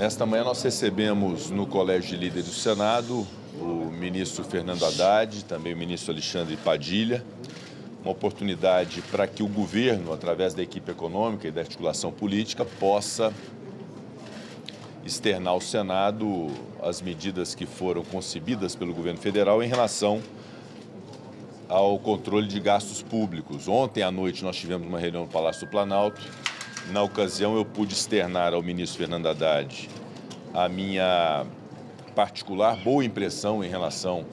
Nesta manhã nós recebemos no Colégio de Líderes do Senado o ministro Fernando Haddad, também o ministro Alexandre Padilha, uma oportunidade para que o governo, através da equipe econômica e da articulação política, possa externar ao Senado as medidas que foram concebidas pelo governo federal em relação ao controle de gastos públicos. Ontem à noite nós tivemos uma reunião no Palácio do Planalto. Na ocasião eu pude externar ao ministro Fernando Haddad a minha particular boa impressão em relação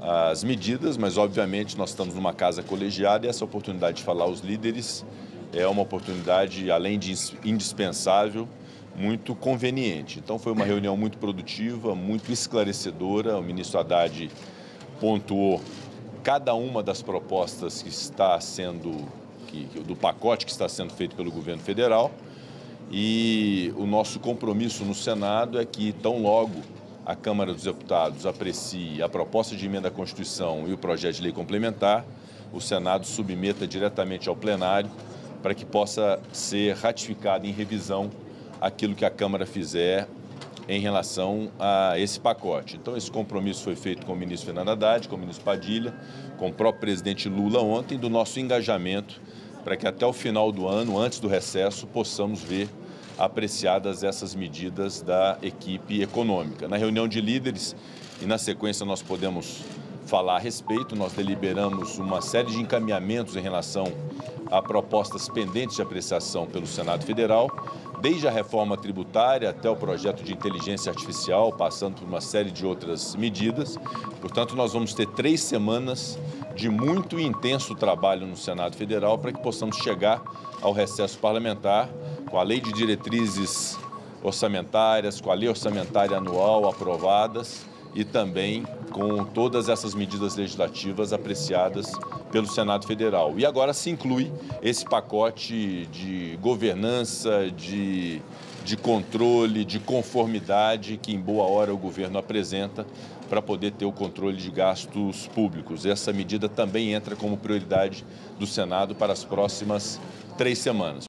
às medidas, mas obviamente nós estamos numa casa colegiada e essa oportunidade de falar aos líderes é uma oportunidade, além de indispensável, muito conveniente. Então foi uma reunião muito produtiva, muito esclarecedora. O ministro Haddad pontuou cada uma das propostas que está sendo, que, do pacote que está sendo feito pelo governo federal. E o nosso compromisso no Senado é que, tão logo a Câmara dos Deputados aprecie a proposta de emenda à Constituição e o projeto de lei complementar, o Senado submeta diretamente ao plenário para que possa ser ratificado em revisão aquilo que a Câmara fizer em relação a esse pacote. Então, esse compromisso foi feito com o ministro Fernando Haddad, com o ministro Padilha, com o próprio presidente Lula ontem, do nosso engajamento para que até o final do ano, antes do recesso, possamos ver apreciadas essas medidas da equipe econômica. Na reunião de líderes, e na sequência nós podemos falar a respeito, nós deliberamos uma série de encaminhamentos em relação a propostas pendentes de apreciação pelo Senado Federal, desde a reforma tributária até o projeto de inteligência artificial, passando por uma série de outras medidas. Portanto, nós vamos ter três semanas de muito intenso trabalho no Senado Federal para que possamos chegar ao recesso parlamentar com a lei de diretrizes orçamentárias, com a lei orçamentária anual aprovadas e também com todas essas medidas legislativas apreciadas pelo Senado Federal. E agora se inclui esse pacote de governança, de, de controle, de conformidade que em boa hora o governo apresenta para poder ter o controle de gastos públicos. Essa medida também entra como prioridade do Senado para as próximas três semanas.